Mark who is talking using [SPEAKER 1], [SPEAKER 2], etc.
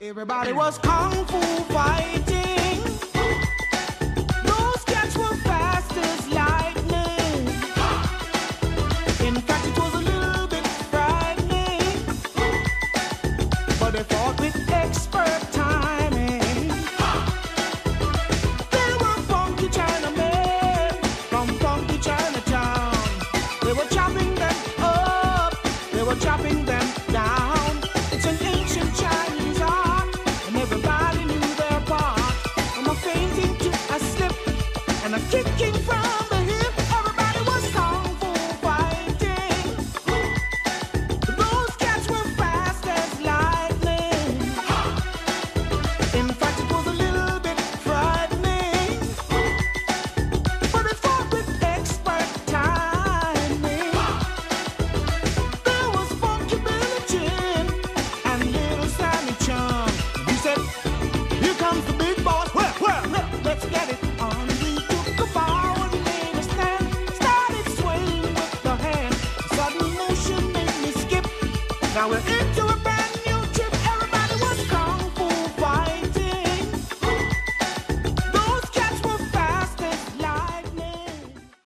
[SPEAKER 1] Everybody was kung fu fighting. kicking from sour into a brand